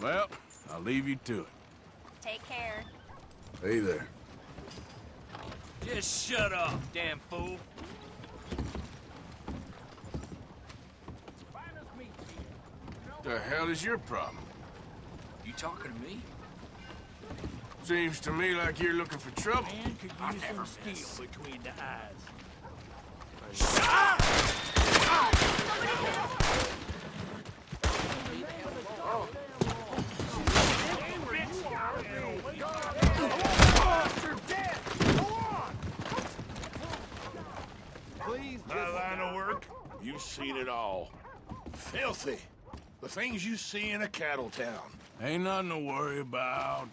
Well, I'll leave you to it. Take care. Hey there. Just shut up, damn fool. The hell is your problem? You talking to me? Seems to me like you're looking for trouble. Man could I use never some steel between the eyes. My line of work, you've seen it all. Filthy. The things you see in a cattle town. Ain't nothing to worry about.